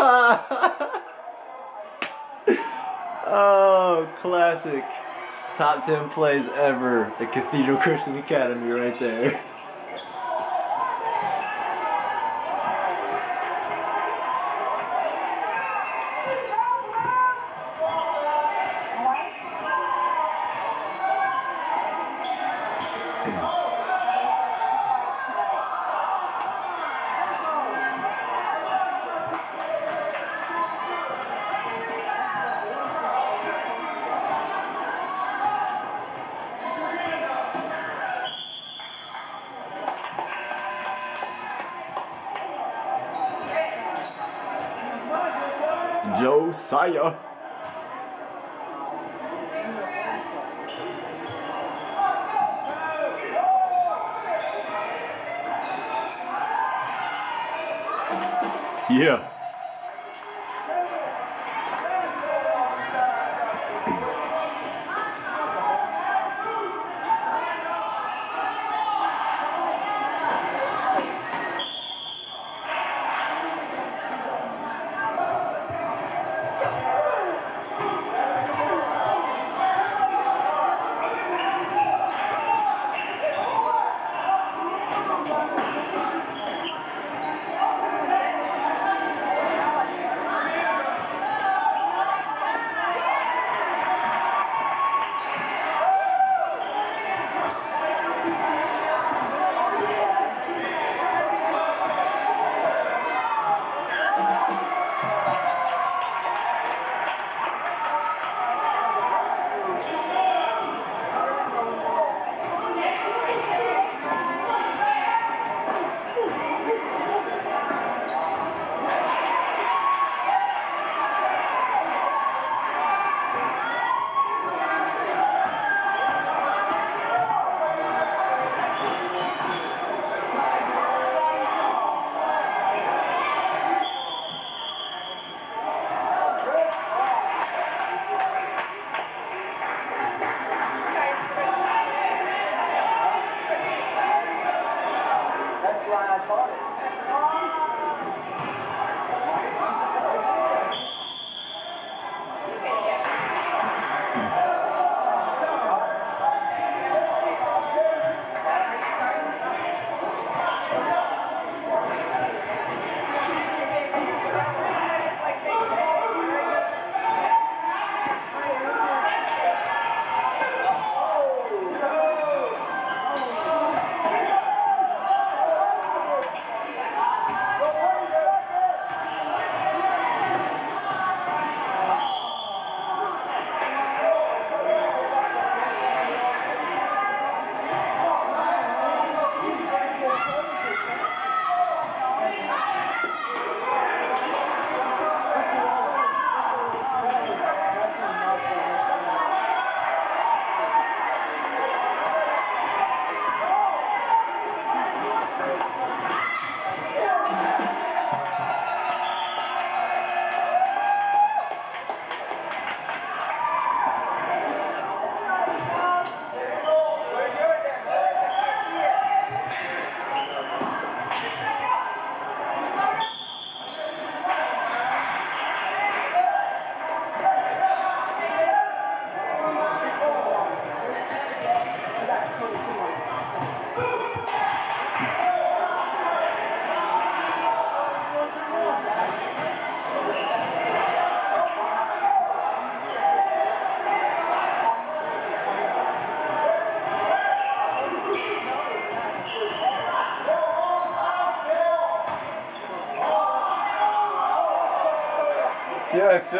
oh, classic. Top 10 plays ever at Cathedral Christian Academy right there. Josiah. Yeah.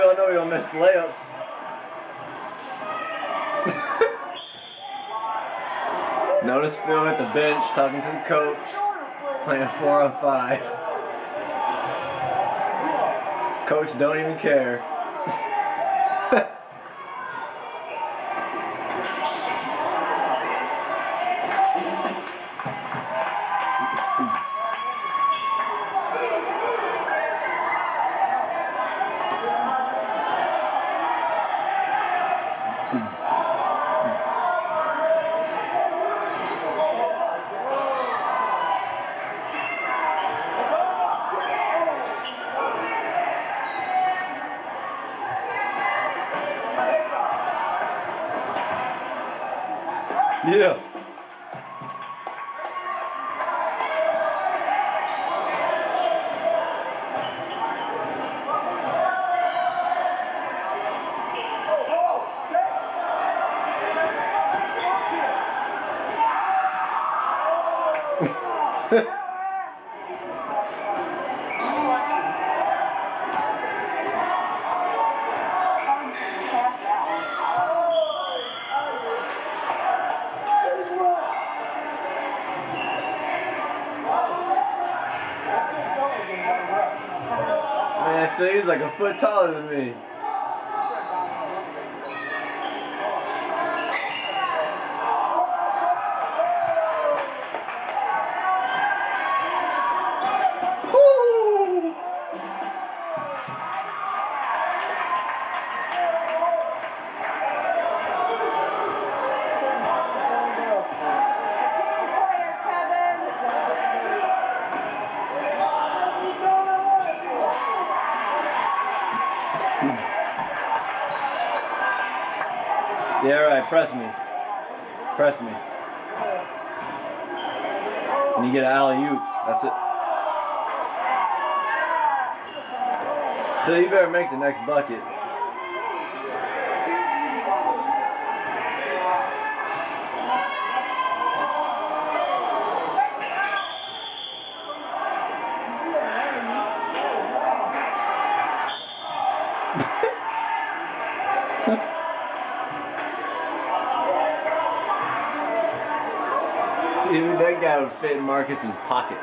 I know you don't miss layups. Notice Phil at the bench talking to the coach, playing four on five. Coach don't even care. Man, Philly's like a foot taller than me. Yeah, right. Press me. Press me. And you get an alley oop. That's it. So you better make the next bucket. That guy would fit in Marcus's pocket.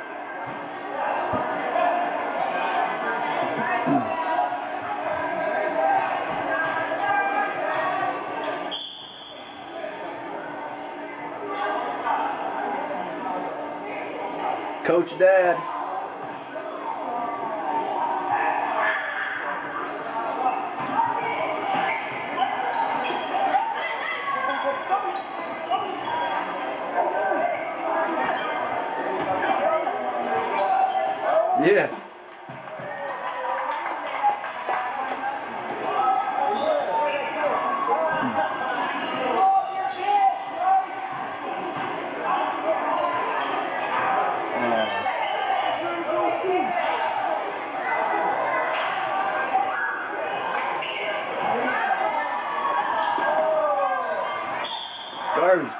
Coach Dad.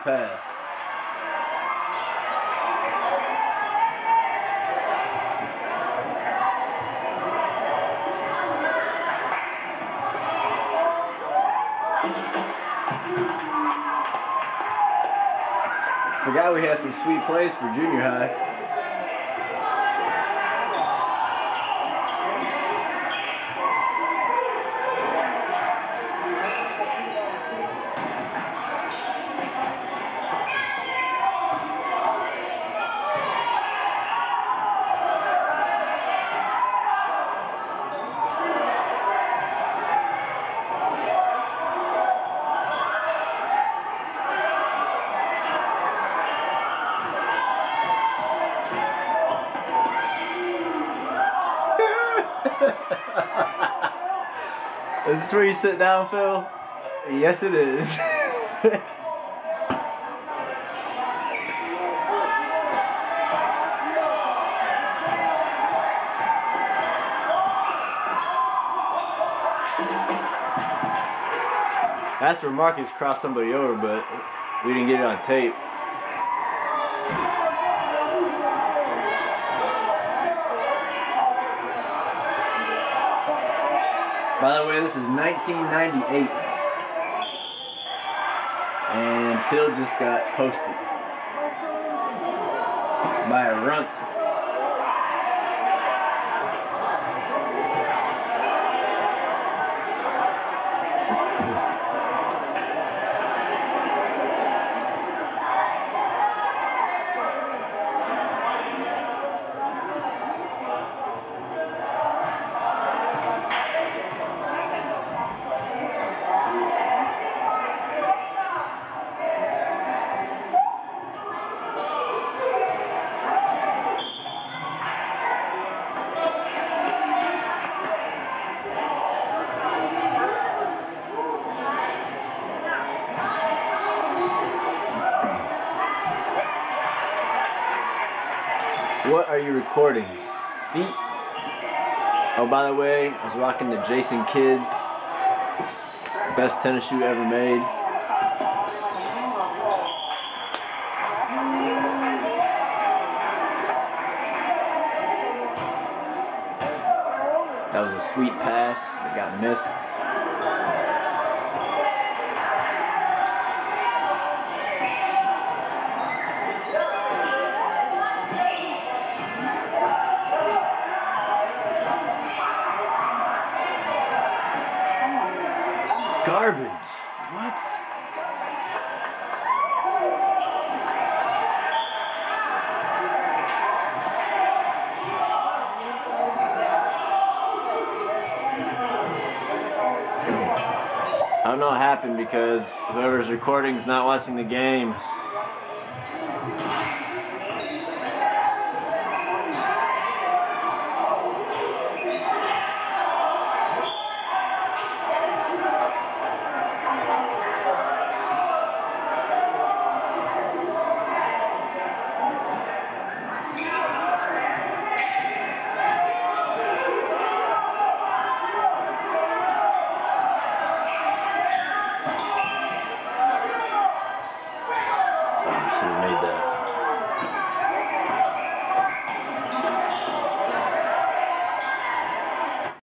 Pass. Forgot we had some sweet plays for junior high. Is this where you sit down, Phil? Yes, it is. That's where Marcus crossed somebody over, but we didn't get it on tape. By the way, this is 1998. And Phil just got posted by a runt. What are you recording? Feet? Oh, by the way, I was rocking the Jason Kidds. Best tennis shoe ever made. That was a sweet pass that got missed. Garbage. What? I don't know what happened because whoever's recording is not watching the game.